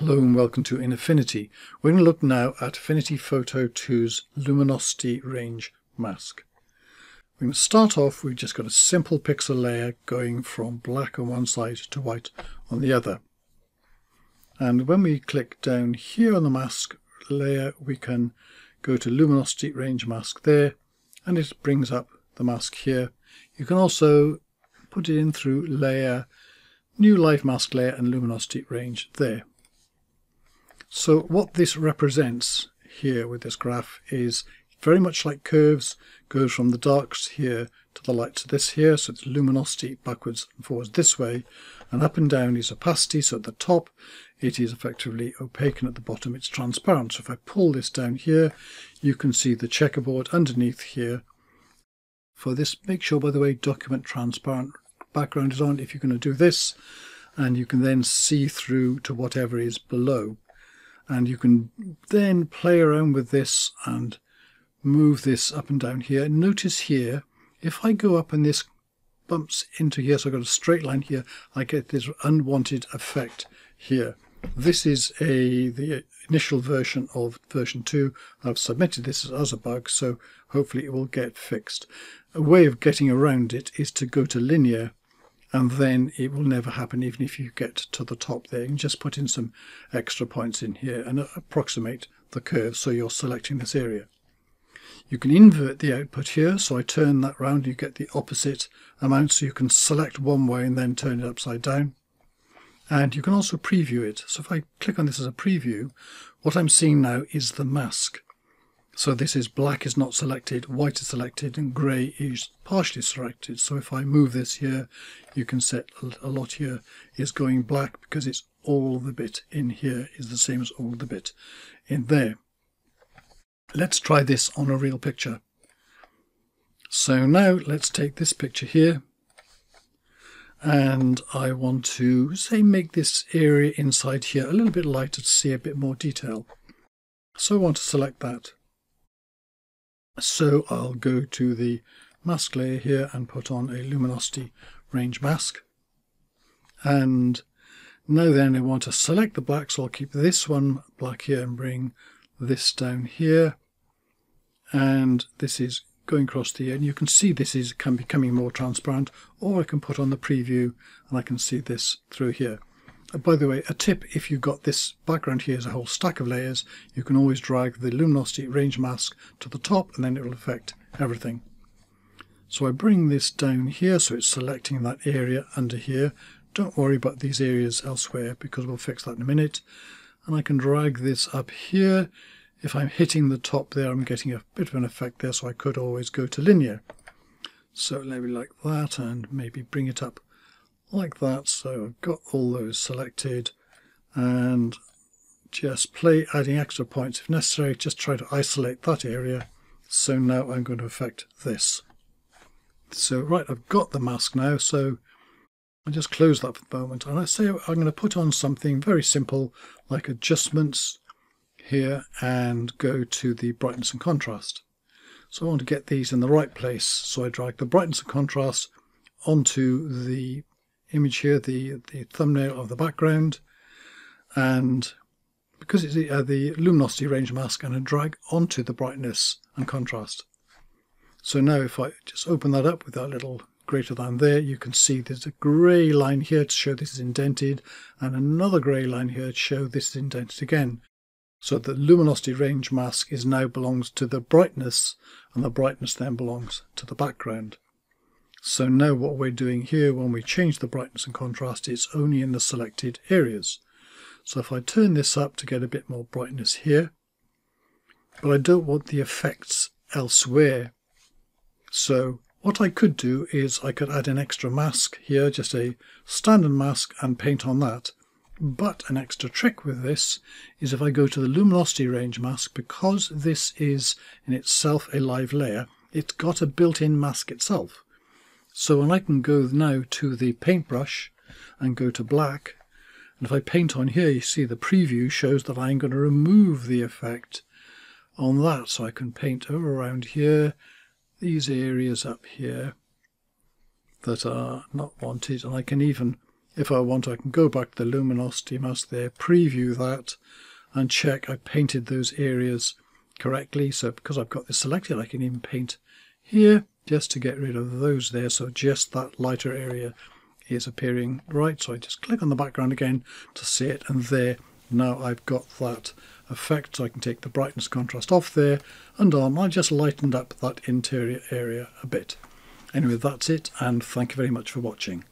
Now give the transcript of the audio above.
Hello and welcome to InAffinity. We're going to look now at Affinity Photo 2's Luminosity Range Mask. We're going to start off, we've just got a simple pixel layer going from black on one side to white on the other. And when we click down here on the mask layer, we can go to Luminosity Range Mask there, and it brings up the mask here. You can also put it in through Layer, New Live Mask Layer and Luminosity Range there. So what this represents here with this graph is very much like curves, goes from the darks here to the lights this here, so it's luminosity backwards and forwards this way, and up and down is opacity, so at the top it is effectively opaque and at the bottom it's transparent. So if I pull this down here, you can see the checkerboard underneath here. For this, make sure by the way document transparent background is on. If you're going to do this, and you can then see through to whatever is below and you can then play around with this and move this up and down here. Notice here, if I go up and this bumps into here, so I've got a straight line here, I get this unwanted effect here. This is a the initial version of version 2. I've submitted this as a bug, so hopefully it will get fixed. A way of getting around it is to go to linear and then it will never happen even if you get to the top there. You can just put in some extra points in here and approximate the curve so you're selecting this area. You can invert the output here, so I turn that round, you get the opposite amount, so you can select one way and then turn it upside down. And you can also preview it. So if I click on this as a preview, what I'm seeing now is the mask. So this is black is not selected, white is selected, and grey is partially selected. So if I move this here, you can set a lot here is going black because it's all the bit in here is the same as all the bit in there. Let's try this on a real picture. So now let's take this picture here and I want to say make this area inside here a little bit lighter to see a bit more detail. So I want to select that. So I'll go to the mask layer here and put on a luminosity range mask. And now then I want to select the black, so I'll keep this one black here and bring this down here. And this is going across the and you can see this is becoming more transparent or I can put on the preview and I can see this through here. Uh, by the way, a tip, if you've got this background here as a whole stack of layers, you can always drag the luminosity range mask to the top and then it will affect everything. So I bring this down here so it's selecting that area under here. Don't worry about these areas elsewhere because we'll fix that in a minute. And I can drag this up here. If I'm hitting the top there, I'm getting a bit of an effect there, so I could always go to linear. So maybe like that and maybe bring it up like that. So I've got all those selected and just play adding extra points if necessary. Just try to isolate that area. So now I'm going to affect this. So right, I've got the mask now. So I just close that for the moment. And I say I'm going to put on something very simple like adjustments here and go to the brightness and contrast. So I want to get these in the right place. So I drag the brightness and contrast onto the image here, the, the thumbnail of the background, and because it's the, uh, the luminosity range mask, and I'm going to drag onto the brightness and contrast. So now if I just open that up with that little greater than there, you can see there's a grey line here to show this is indented, and another grey line here to show this is indented again. So the luminosity range mask is now belongs to the brightness, and the brightness then belongs to the background. So now what we're doing here when we change the brightness and contrast it's only in the selected areas. So if I turn this up to get a bit more brightness here, but I don't want the effects elsewhere. So what I could do is I could add an extra mask here, just a standard mask and paint on that. But an extra trick with this is if I go to the luminosity range mask, because this is in itself a live layer, it's got a built-in mask itself. So when I can go now to the paintbrush and go to black, and if I paint on here, you see the preview shows that I'm going to remove the effect on that. So I can paint over around here, these areas up here that are not wanted, and I can even if I want I can go back to the luminosity mask there, preview that and check I painted those areas correctly. So because I've got this selected I can even paint here just to get rid of those there. So just that lighter area is appearing right. So I just click on the background again to see it and there now I've got that effect so I can take the brightness contrast off there and on. I just lightened up that interior area a bit. Anyway, that's it and thank you very much for watching.